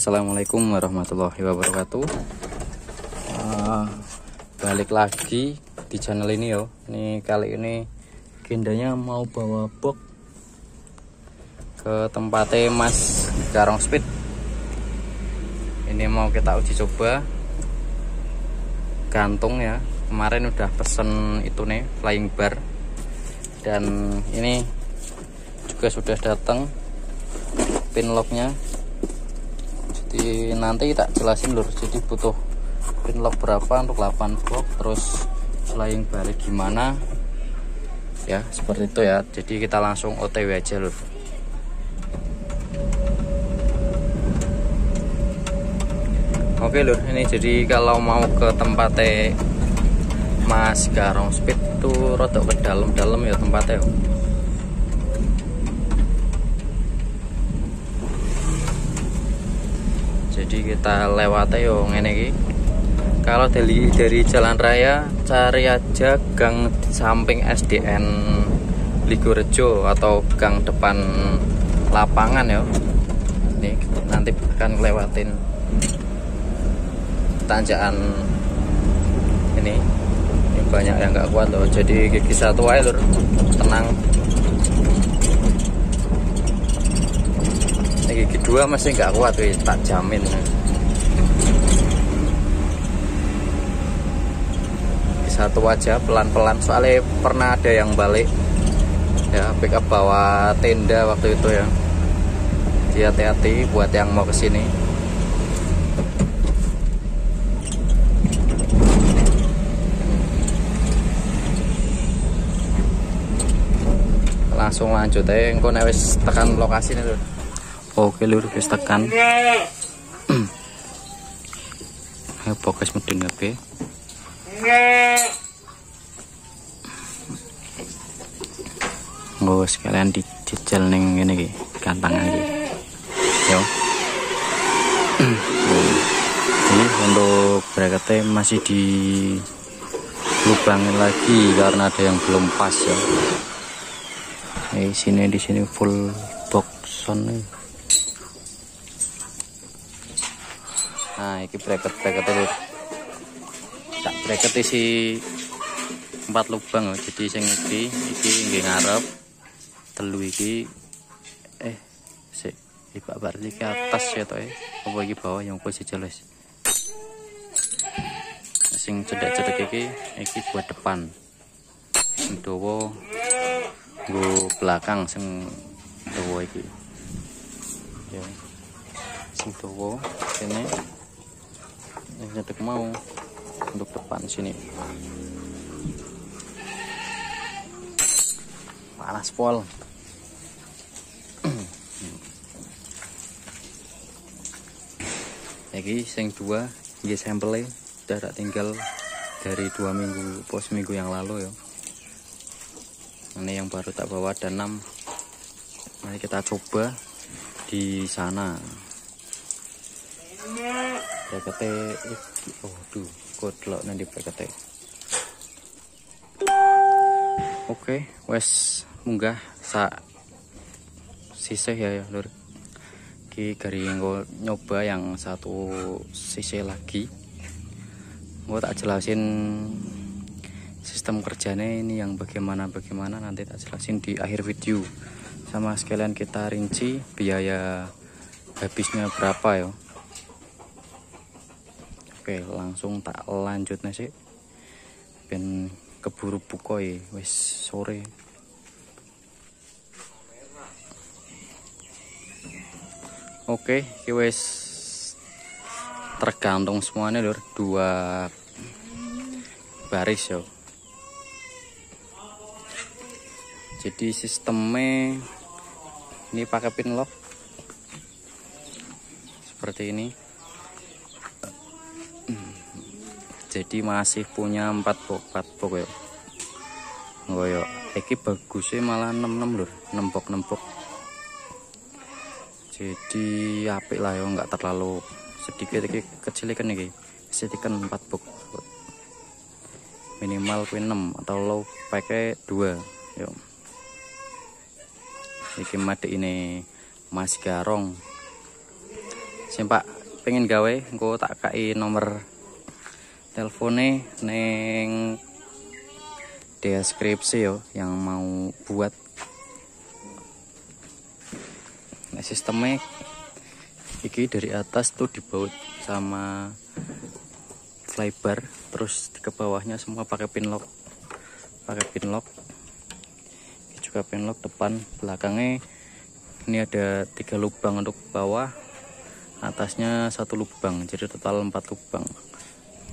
Assalamualaikum warahmatullahi wabarakatuh. Uh, balik lagi di channel ini yo. Ini kali ini gendanya mau bawa box ke tempatnya Mas Garong Speed. Ini mau kita uji coba gantung ya. Kemarin udah pesen itu nih flying bar dan ini juga sudah datang pin locknya jadi nanti tak jelasin lur jadi butuh pin lock berapa untuk 8 box terus flying balik gimana. Ya seperti itu ya. Jadi kita langsung otw aja lur. Oke lur, ini jadi kalau mau ke tempatnya Mas Garong Speed tuh rodok ke dalam-dalam ya tempatnya. Jadi kita lewat yo ngene kalau dari dari jalan raya cari aja gang samping SDN Ligorejo atau gang depan lapangan ya ini nanti akan lewatin tanjakan ini. Ini banyak yang nggak kuat loh. Jadi gigi satu aja tenang gigi dua masih nggak kuat wih, tak jamin. Satu aja pelan-pelan. Soalnya pernah ada yang balik. Ya pick up bawa tenda waktu itu ya. Hati-hati buat yang mau ke sini langsung lanjut aja engko nek tekan lokasi nih tuh oke lur wis tekan ayo fokus mudin kabeh Nggak sekalian dijajal neng ini ki gantangan ki. Yo. Ini untuk bracketnya masih di lubangin lagi karena ada yang belum pas ya. Di sini di sini full box nih. Nah, ini bracket bracketnya tak bracket isi empat lubang jadi sing iki iki nggih ngarep. Telu iki eh sik iki berarti ke atas ya toh apa iki bawah yang posisi jelas? Sing cedek-cedek iki iki buat depan. Sing dawa nggo belakang sing dawa iki. Ya. Sing yang cedek mau untuk depan sini. Panas pol. Lagi sing dua dia sampelnya udah tak tinggal dari dua minggu pos minggu yang lalu ya ini yang baru tak bawa ada enam. Mari kita coba di sana brekete oh tuh kodlok nanti brekete oke wes munggah sa sisih ya ya lur ki gari nyoba yang satu sisi lagi. Gue tak jelasin sistem kerjanya ini yang bagaimana bagaimana nanti tak jelasin di akhir video. Sama sekalian kita rinci biaya habisnya berapa ya oke langsung tak lanjut nasi ben keburu bukoi wes sore. Oke okay, wes tergantung semuanya lur dua baris yo. Jadi sistemnya ini pakai pin lock seperti ini jadi masih punya 4 bok 4 bok ya. Ngoyo. Iki bagusnya malah 66 lur. Nempok nempok jadi apik lah ya nggak terlalu sedikit. Iki kecil kan iki. Sedikit 4 box minimal pin 6 atau low pakai 2 yo. Iki made ini Mas Garong. Pak pengen gawe engko tak kai nomor telepone neng deskripsi yo yang mau buat. Nah, sistemnya iki dari atas tuh dibaut sama flybar terus ke bawahnya semua pakai pin lock pakai pin lock ini juga pin lock depan. Belakangnya ini ada tiga lubang untuk bawah. Atasnya satu lubang jadi total empat lubang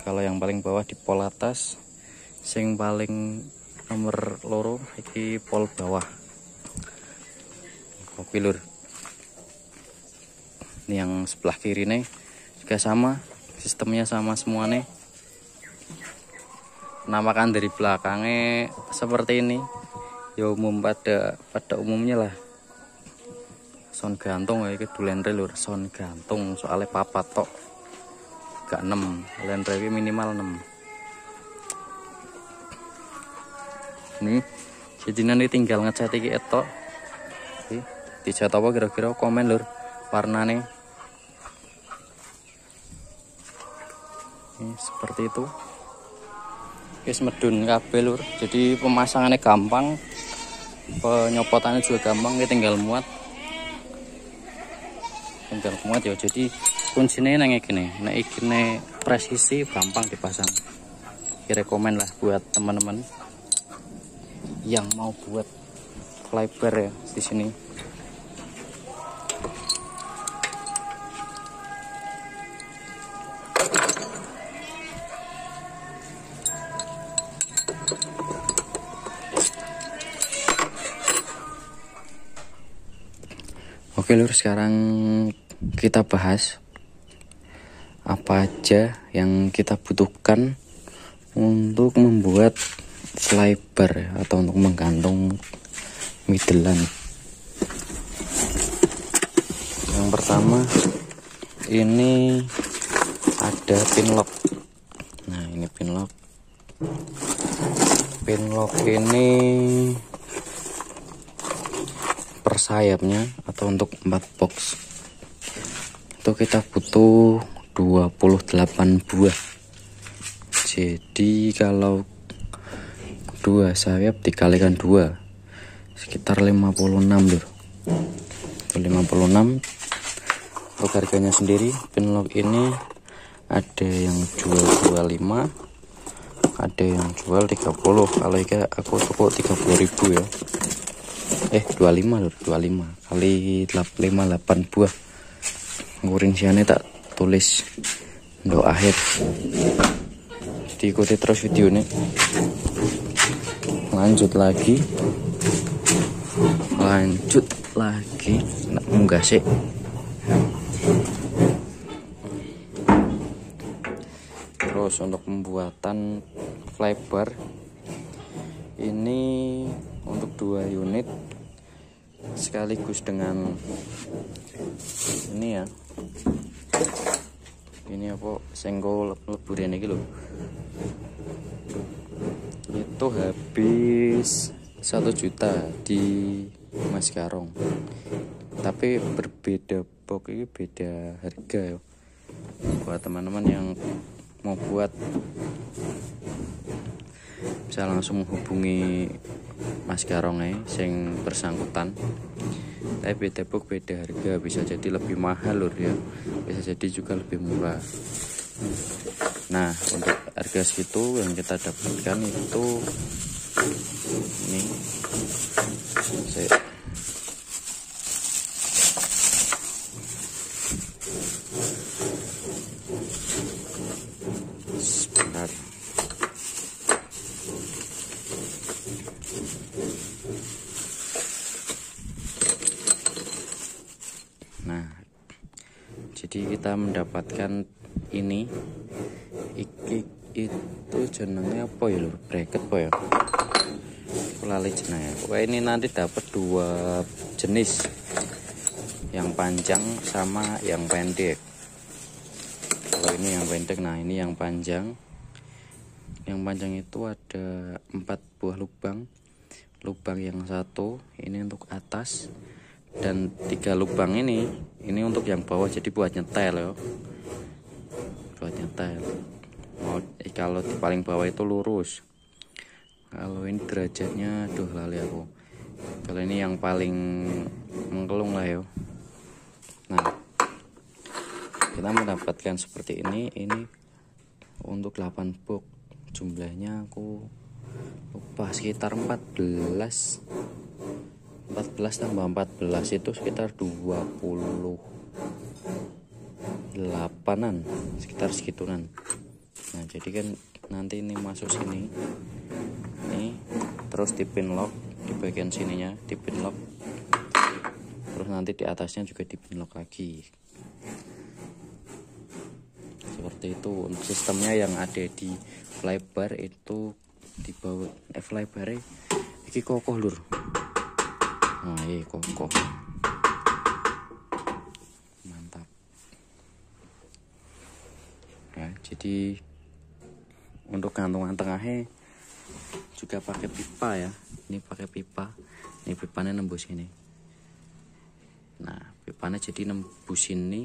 kalau yang paling bawah di pol atas sing paling nomor loro iki pol bawah. Kopi lur. Ini yang sebelah kiri nih juga sama sistemnya sama semua nih namakan dari belakangnya seperti ini. Ya umum pada pada umumnya lah. Sound gantung ya dulen lur. Sound gantung soalnya papa tok gak 6 lenre minimal 6 nih jadi nanti tinggal ngecat iki etok. Dicat apa kira-kira? Komen lur. Warnanya ini seperti itu. Guys medun kabel lur. Jadi pemasangannya gampang. Penyopotannya juga gampang. Ini tinggal muat. Tinggal muat ya. Jadi kuncinya nang gini nah ini presisi gampang dipasang. Komen lah buat teman-teman yang mau buat flybar ya di sini. Oke lur sekarang kita bahas apa aja yang kita butuhkan untuk membuat flybar atau untuk menggantung middlean yang pertama ini ada pin lock nah ini pin lock pin lock ini sayapnya atau untuk 4 box. Itu kita butuh 28 buah. Jadi kalau dua sayap dikalikan dua sekitar 56 lur 56 untuk harganya sendiri pinlock ini ada yang jual 25 ada yang jual 30 kalau ini aku toko 30.000 ya. Eh 25 lho 25 kali 58 buah. Nguring siane tak tulis untuk akhir. Diikuti terus video ini lanjut lagi. Lanjut lagi. Nak munggah sih. Terus untuk pembuatan flybar ini untuk dua unit sekaligus dengan ini ya ini apa senggol lebur ini gitu itu habis satu juta di Mas Karong. Tapi berbeda pokoknya beda harga ya buat teman-teman yang mau buat bisa langsung menghubungi Mas Karonge sing bersangkutan. Tapi beda book beda harga bisa jadi lebih mahal lur ya. Bisa jadi juga lebih murah. Nah untuk harga segitu yang kita dapatkan itu ini saya jadi kita mendapatkan ini. Iki itu jenengnya apa ya lur bracket apa ya? Lali jenengnya. Wah ini nanti dapat dua jenis. Yang panjang sama yang pendek. Kalau ini yang pendek nah ini yang panjang. Yang panjang itu ada empat buah lubang. Lubang yang satu ini untuk atas. Dan tiga lubang ini ini untuk yang bawah jadi buat nyetel ya buat nyetel. Mau eh, kalau di paling bawah itu lurus. Kalau ini derajatnya aduh lali aku. Kalau ini yang paling mengkelung lah ya nah kita mendapatkan seperti ini. Ini untuk 8 box. Jumlahnya aku lupa sekitar 14 14 tambah 14 itu sekitar 28an sekitar segituan. Nah jadi kan nanti ini masuk sini ini terus di pin lock di bagian sininya di pin lock. Terus nanti di atasnya juga di pin lock lagi. Seperti itu. Untuk sistemnya yang ada di flybar itu di bawah eh, flybar ini kokoh lur nah ini kokoh mantap. Ya jadi untuk gantungan tengahnya juga pakai pipa ya. Ini pakai pipa. Ini pipanya nembus ini. Nah pipanya jadi nembus ini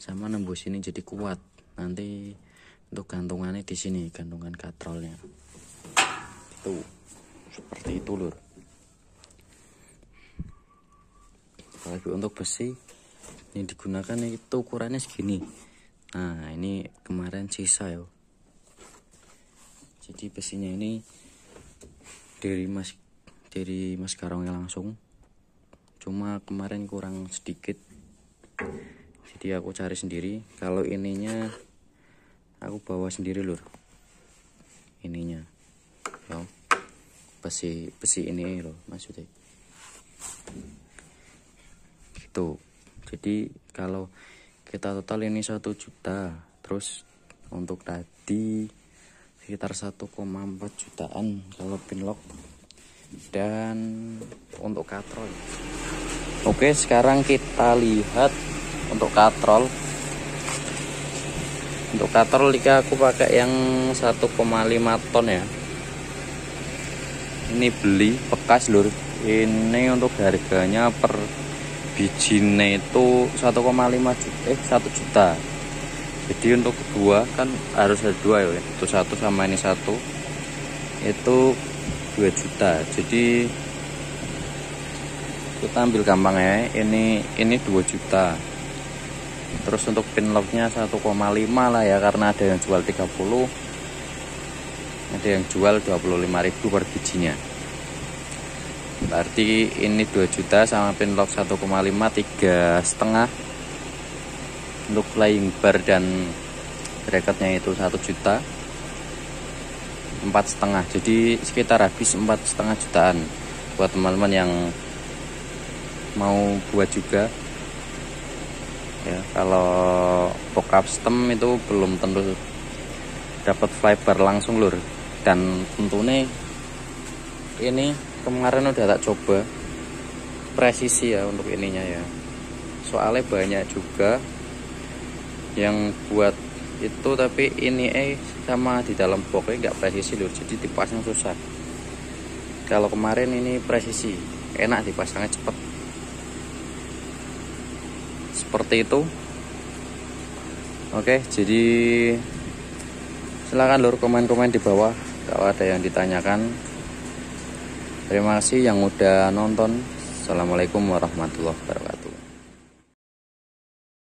sama nembus ini jadi kuat. Nanti untuk gantungannya di sini gantungan katrolnya. Itu seperti itu lur apalagi untuk besi yang digunakan itu ukurannya segini. Nah ini kemarin sisa ya jadi besinya ini dari mas dari mas karongnya langsung. Cuma kemarin kurang sedikit. Jadi aku cari sendiri. Kalau ininya aku bawa sendiri lur. Ininya ya besi besi ini loh maksudnya gitu jadi kalau kita total ini satu juta terus untuk tadi sekitar 1,4 jutaan kalau pinlock. Dan untuk katrol. Oke sekarang kita lihat untuk katrol. Untuk katrol jika aku pakai yang 1,5 ton ya. Ini beli bekas lur. Ini untuk harganya per bijinya itu 1,5 juta eh 1 juta. Jadi untuk dua kan harus ada dua ya itu satu sama ini satu itu 2 juta. Jadi kita ambil gampang ya ini ini 2 juta. Terus untuk pin locknya 1,5 lah ya karena ada yang jual 30 ada yang jual 25.000 per bijinya berarti ini 2 juta sama pin lock 1,5 tiga setengah. Untuk flying bar dan bracketnya itu 1 juta. Empat setengah. Jadi sekitar habis empat setengah jutaan. Buat teman-teman yang mau buat juga. Ya kalau box custom itu belum tentu dapat fiber langsung lur. Dan tentunya ini kemarin udah tak coba presisi ya untuk ininya ya. Soalnya banyak juga yang buat itu tapi ini eh sama di dalam boxnya nggak presisi lur jadi dipasang susah. Kalau kemarin ini presisi enak dipasangnya cepet. Seperti itu. Oke jadi silahkan lur komen-komen di bawah kalau ada yang ditanyakan terima kasih yang udah nonton. Assalamualaikum warahmatullahi wabarakatuh